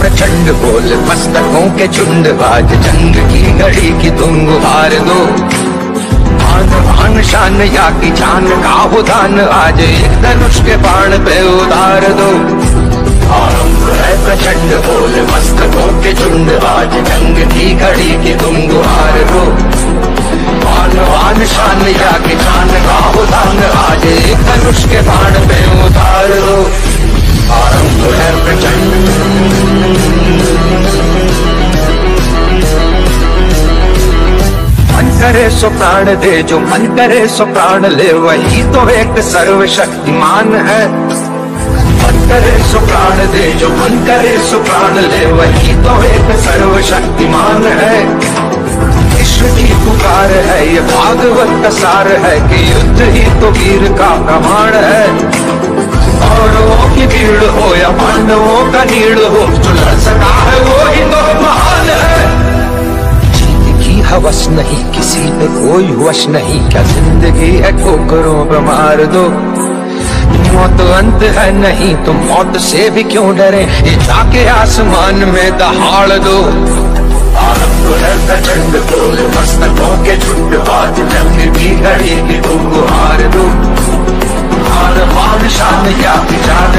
प्रचंड बोल, मस्तकों के झुंड, बाज जंग की घड़ी की तुम गुहार दो। आन आन शान या की जान का हो दान आज एक धनुष के बाण पे उतार दो। प्रचंड बोल, मस्तकों के झुंड, बाज जंग की घड़ी की तुम गुहार दो। आन आन शान या की जान का हो दान आज एक करे सो प्राण दे, जो मन करे सो प्राण ले, वही तो एक सर्वशक्तिमान है। मन करे सो प्राण दे, जो मन करे सो प्राण ले, वही तो एक सर्वशक्तिमान है। विश्व की पुकार है, ये भागवत का सार है कि युद्ध ही तो वीर का प्रमाण है। कौरवों की भीड़ हो या पांडवों का नीड़ हो, जो लड़ हवस नहीं, किसी पे कोई वश नहीं। क्या ज़िंदगी है ठोकरों पर मार दो? मौत अंत है नहीं तो मौत से भी क्यों डरे? ये जाके आसमान में दहाड़ दो। है प्रचंड गुहार दो। मान मान शान क्या जान